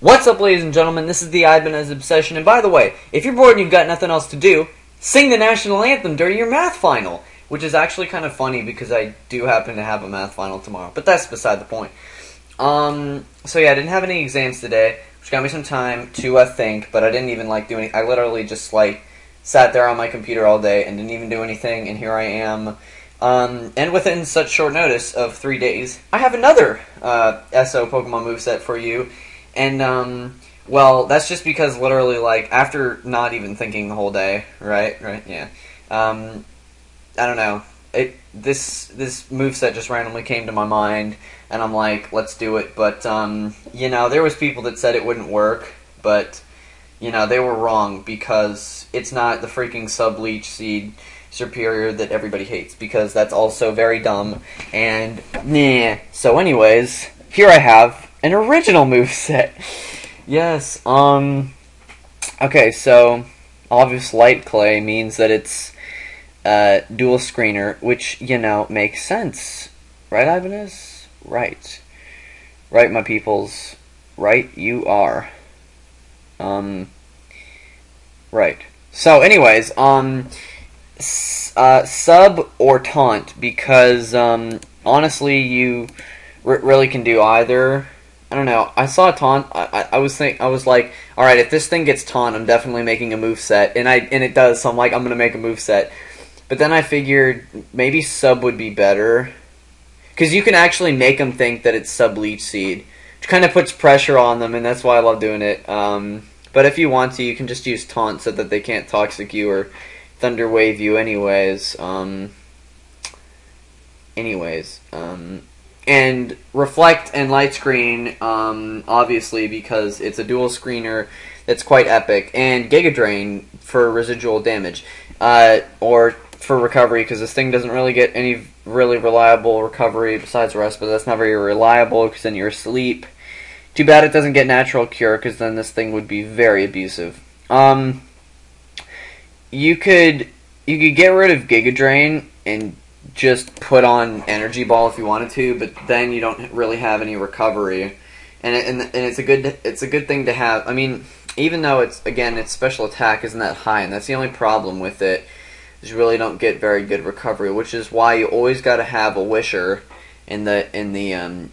What's up, ladies and gentlemen? This is the Ibanez Obsession, and by the way, if you're bored and you've got nothing else to do, sing the national anthem during your math final, which is actually kind of funny because I do happen to have a math final tomorrow, but that's beside the point. Um, so yeah, I didn't have any exams today, which got me some time to uh, think, but I didn't even like do any. I literally just like sat there on my computer all day and didn't even do anything, and here I am. Um, and within such short notice of three days, I have another uh, SO Pokemon moveset for you. And, um, well, that's just because literally, like, after not even thinking the whole day, right? Right, yeah. Um, I don't know. It this this moveset just randomly came to my mind, and I'm like, let's do it. But um, you know, there was people that said it wouldn't work, but you know, they were wrong because it's not the freaking sub leech seed Serperior that everybody hates because that's also very dumb and nah. So, anyways, here I have an original move set. yes. Um. Okay. So, obvious light clay means that it's uh, dual screener, which you know makes sense, right, Ibanez? Right. Right, my peoples. Right, you are. Um. Right. So, anyways, um, uh, sub or taunt because um, honestly, you really can do either. I don't know. I saw taunt. I, I, I, was think I was like, all right, if this thing gets taunt, I'm definitely making a move set, and I and it does. So I'm like, I'm gonna make a move set. But then I figured maybe sub would be better because you can actually make them think that it's sub leech seed, which kind of puts pressure on them, and that's why I love doing it. Um, but if you want to, you can just use taunt so that they can't toxic you or thunder wave you, anyways. Um, anyways, um, and reflect and light screen um, obviously because it's a dual screener that's quite epic and giga drain for residual damage uh, or for recovery because this thing doesn't really get any really reliable recovery besides rest but that's not very reliable because then you're asleep. Too bad it doesn't get natural cure because then this thing would be very abusive. Um, you could you could get rid of giga drain and just put on energy ball if you wanted to, but then you don't really have any recovery, and and and it's a good it's a good thing to have. I mean, even though it's again its special attack isn't that high, and that's the only problem with it is you really don't get very good recovery, which is why you always got to have a wisher in the in the um,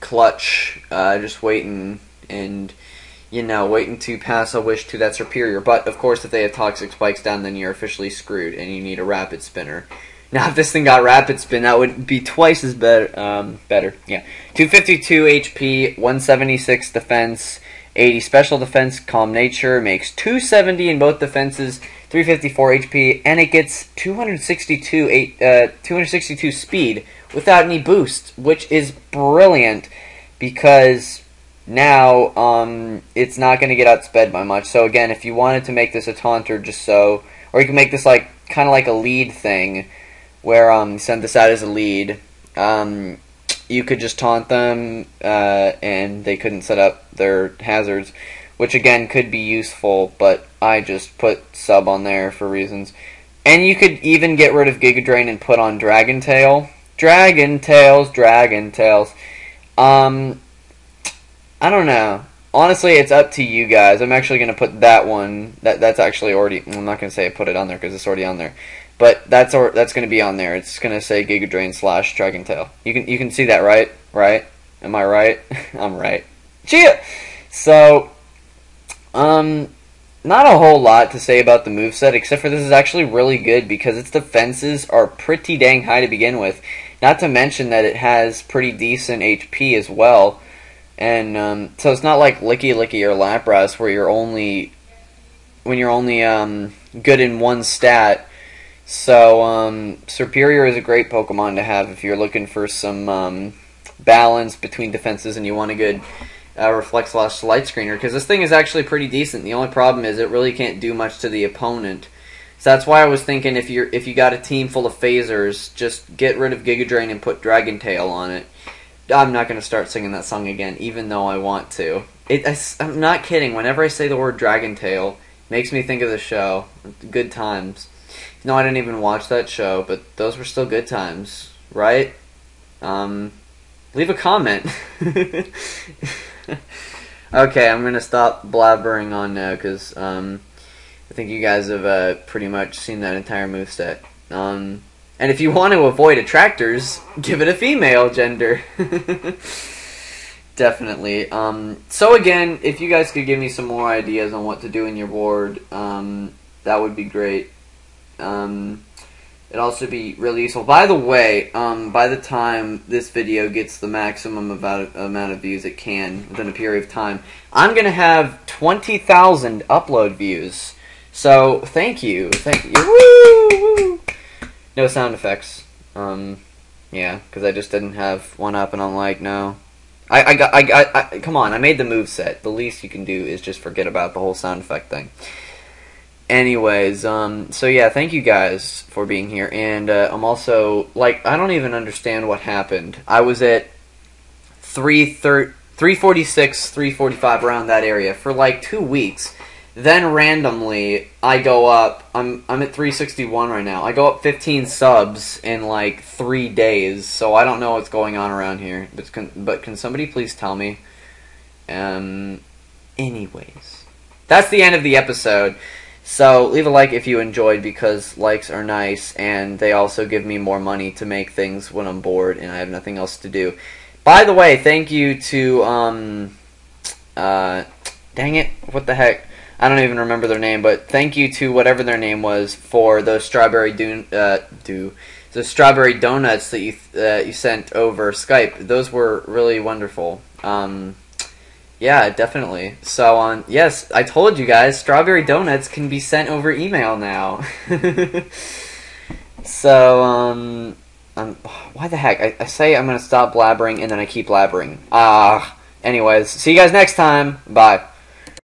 clutch, uh, just waiting and you know, waiting to pass a wish to that Serperior. But of course, if they have toxic spikes down, then you're officially screwed, and you need a rapid spinner. Now, if this thing got rapid spin, that would be twice as better. Um, better, yeah. 252 HP, 176 defense, 80 special defense, calm nature, makes 270 in both defenses, 354 HP, and it gets 262 eight, uh, 262 speed without any boost, which is brilliant because now um, it's not going to get outsped by much. So again, if you wanted to make this a taunter, just so, or you can make this like kind of like a lead thing where um send this out as a lead. Um, you could just taunt them, uh, and they couldn't set up their hazards, which again could be useful. But I just put sub on there for reasons. And you could even get rid of Giga Drain and put on Dragon Tail. Dragon Tails, Dragon Tails. Um, I don't know. Honestly, it's up to you guys. I'm actually going to put that one. That that's actually already. I'm not going to say I put it on there because it's already on there. But that's or, that's going to be on there. It's going to say Giga Drain slash Dragon Tail. You can you can see that, right? Right? Am I right? I'm right. Chia. So, um, not a whole lot to say about the move set, except for this is actually really good because its defenses are pretty dang high to begin with. Not to mention that it has pretty decent HP as well. And um, so it's not like Lickilicky or Lapras where you're only when you're only um, good in one stat so, um, Serperior is a great Pokemon to have if you're looking for some um, balance between defenses and you want a good uh, Reflect slash Light Screener, because this thing is actually pretty decent. The only problem is it really can't do much to the opponent. So that's why I was thinking if you're if you got a team full of phasers, just get rid of Giga Drain and put Dragon Tail on it. I'm not going to start singing that song again, even though I want to. It, I, am not kidding. Whenever I say the word Dragon Tail, makes me think of the show. Good times. No, I didn't even watch that show, but those were still good times, right? Um, leave a comment. okay, I'm gonna stop blabbering on now because um, I think you guys have uh, pretty much seen that entire moveset. Um, and if you want to avoid attractors, give it a female gender. Definitely. Um, so again, if you guys could give me some more ideas on what to do in your board, um, that would be great. Um, it'd also be really useful. By the way, um, by the time this video gets the maximum amount of, views it can within a period of time, I'm gonna have twenty thousand upload views. So thank you, thank you. Woo, woo. No sound effects. Um, yeah, because I just didn't have one up, and I'm like, no. I, I got, I, got, I, come on, I made the move set. The least you can do is just forget about the whole sound effect thing. Anyways, um, so yeah, thank you guys for being here, and uh, I'm also like, I don't even understand what happened. I was at three thir- 346, 345 around that area for like two weeks. Then randomly, I go up. I'm I'm at 361 right now. I go up 15 subs in like three days. So I don't know what's going on around here. But can, but can somebody please tell me? Um. Anyways, that's the end of the episode. So leave a like if you enjoyed because likes are nice and they also give me more money to make things when I'm bored and I have nothing else to do. By the way, thank you to um uh dang it, what the heck? I don't even remember their name, but thank you to whatever their name was for those strawberry do uh, do the strawberry donuts that you uh, you sent over Skype. Those were really wonderful. Um, yeah, definitely. So on, um, yes, I told you guys, strawberry donuts can be sent over email now. so um, um, why the heck? I, I say I'm gonna stop blabbering and then I keep blabbering. Ah. Uh, anyways, see you guys next time. Bye.